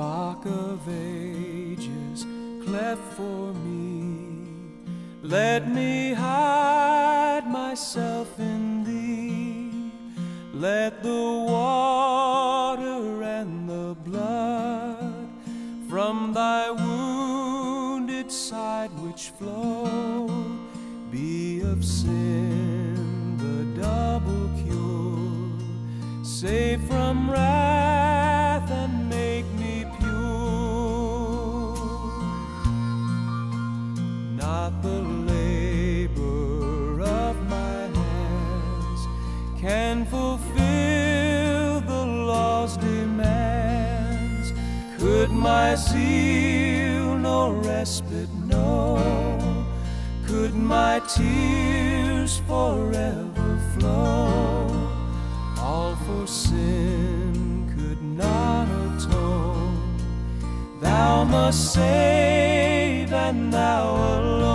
of ages, cleft for me. Let me hide myself in thee. Let the water and the blood from thy wounded side which flow be of sin the double cure. Save from wrath fulfill the law's demands. Could my zeal no respite know? Could my tears forever flow? All for sin could not atone. Thou must save, and thou alone.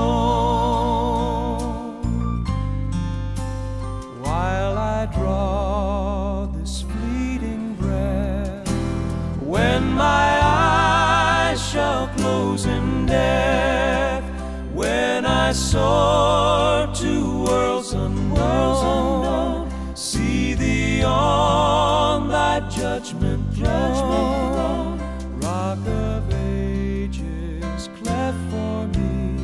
When my eyes shall close in death, when I soar to worlds unknown, see thee on thy judgment throne, rock of ages, cleft for me.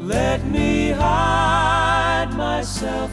Let me hide myself